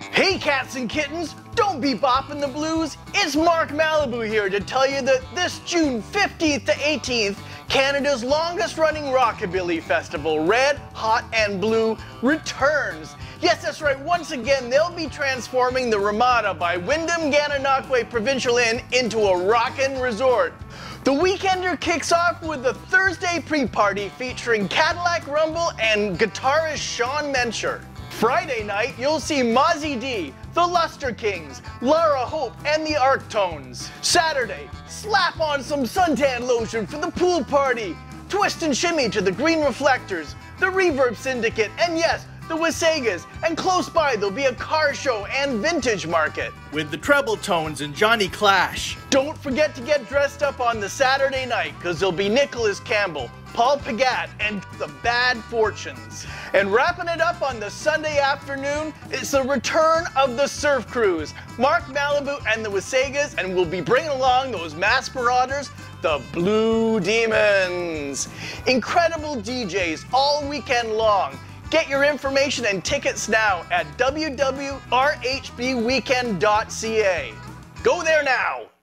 Hey cats and kittens, don't be bopping the blues. It's Mark Malibu here to tell you that this June 15th to 18th, Canada's longest running rockabilly festival, Red, Hot and Blue, returns. Yes, that's right, once again, they'll be transforming the Ramada by Wyndham Gananoque Provincial Inn into a rockin' resort. The Weekender kicks off with a Thursday pre-party featuring Cadillac Rumble and guitarist Sean Mencher. Friday night, you'll see Mozzie D, the Lustre Kings, Lara Hope, and the Ark-Tones. Saturday, slap on some suntan lotion for the pool party. Twist and shimmy to the Green Reflectors, the Reverb Syndicate, and yes, the Wasagas, and close by there'll be a car show and vintage market. With the Treble Tones and Johnny Clash. Don't forget to get dressed up on the Saturday night, because there'll be Nicholas Campbell, Paul Pagat, and the Bad Fortunes. And wrapping it up on the Sunday afternoon, it's the return of the Surf Cruise. Mark Malibu and the Wasagas, and we'll be bringing along those masqueraders, the Blue Demons. Incredible DJs all weekend long. Get your information and tickets now at www.rhbweekend.ca. Go there now!